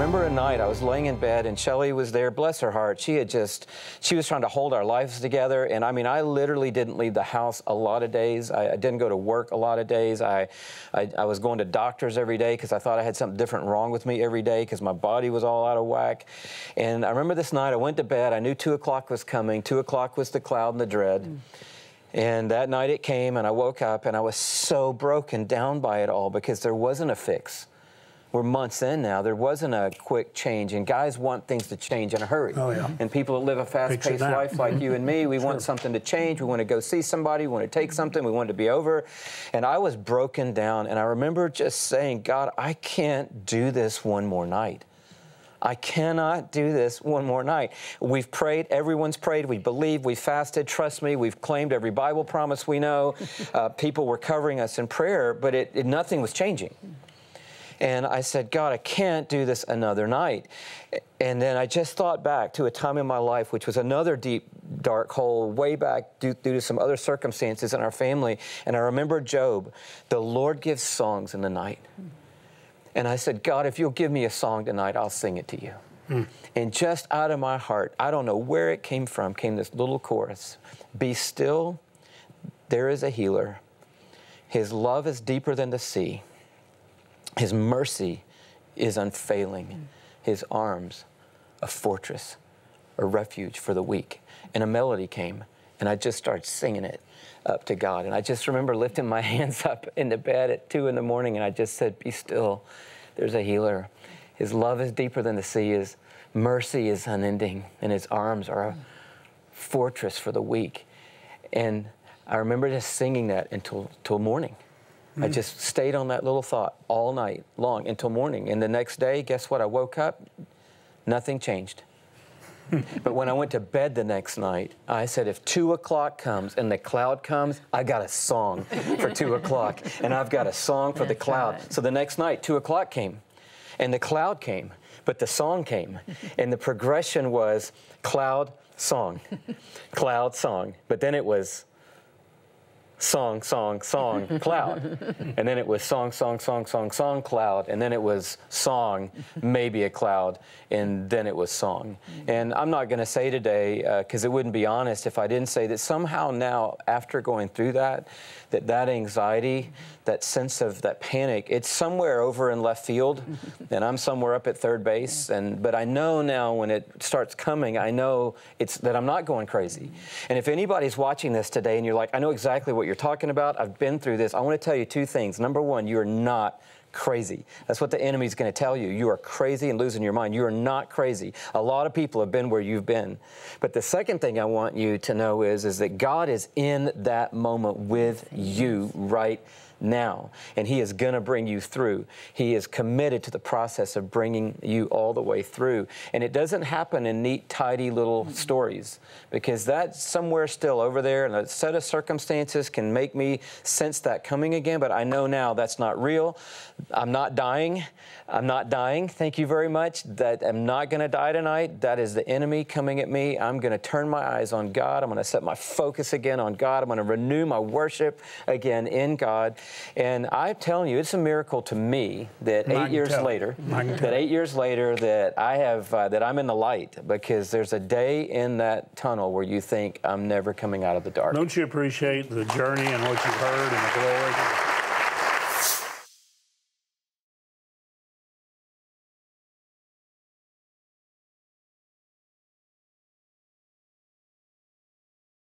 remember a night I was laying in bed and Shelley was there, bless her heart. She had just, she was trying to hold our lives together. And I mean, I literally didn't leave the house a lot of days. I, I didn't go to work a lot of days. I, I, I was going to doctors every day because I thought I had something different wrong with me every day because my body was all out of whack. And I remember this night I went to bed. I knew two o'clock was coming. Two o'clock was the cloud and the dread. Mm. And that night it came, and I woke up and I was so broken down by it all because there wasn't a fix we're months in now. There wasn't a quick change, and guys want things to change in a hurry. Oh, yeah. And people that live a fast-paced life like you and me, we sure. want something to change. We want to go see somebody. We want to take something. We want it to be over. And I was broken down, and I remember just saying, God, I can't do this one more night. I cannot do this one more night. We've prayed, everyone's prayed, we believe, we fasted, trust me, we've claimed every Bible promise we know. Uh, people were covering us in prayer, but it, it, nothing was changing. And I said, God, I can't do this another night. And then I just thought back to a time in my life, which was another deep, dark hole, way back due, due to some other circumstances in our family. And I remember Job, the Lord gives songs in the night. And I said, God, if you'll give me a song tonight, I'll sing it to you. Mm. And just out of my heart, I don't know where it came from, came this little chorus Be still, there is a healer. His love is deeper than the sea. His mercy is unfailing. His arms, a fortress, a refuge for the weak. And a melody came, and I just started singing it up to God. And I just remember lifting my hands up in the bed at two in the morning, and I just said, Be still. There's a healer. His love is deeper than the sea. His mercy is unending, and his arms are a fortress for the weak. And I remember just singing that until, until morning. Mm. I just stayed on that little thought all night long until morning. And the next day, guess what? I woke up, nothing changed. but when I went to bed the next night, I said, if two o'clock comes and the cloud comes, I got a song for two o'clock. And I've got a song for the cloud. So the next night, two o'clock came and the cloud came, but the song came. and the progression was cloud, song, cloud, song. But then it was song, song, song, cloud. and then it was song, song, song, song, song, cloud. And then it was song, maybe a cloud. And then it was song. And I'm not going to say today, because uh, it wouldn't be honest if I didn't say that somehow now, after going through that, that that anxiety, that sense of that panic, it's somewhere over in left field, and I'm somewhere up at third base. And but I know now when it starts coming, I know it's that I'm not going crazy. And if anybody's watching this today and you're like, I know exactly what you're talking about, I've been through this. I want to tell you two things. Number one, you are not crazy. That's what the enemy's going to tell you. You are crazy and losing your mind. You are not crazy. A lot of people have been where you've been. But the second thing I want you to know is, is that God is in that moment with you right now, and He is going to bring you through. He is committed to the process of bringing you all the way through. And it doesn't happen in neat, tidy little mm-hmm. stories because that's somewhere still over there, and a set of circumstances can make me sense that coming again, but I know now that's not real. I'm not dying. I'm not dying. Thank you very much. That I'm not going to die tonight. That is the enemy coming at me. I'm going to turn my eyes on God. I'm going to set my focus again on God. I'm going to renew my worship again in God. And I'm telling you, it's a miracle to me that eight years tell. later, that eight years later, that I have uh, that I'm in the light because there's a day in that tunnel where you think I'm never coming out of the dark. Don't you appreciate the journey and what you've heard and the glory?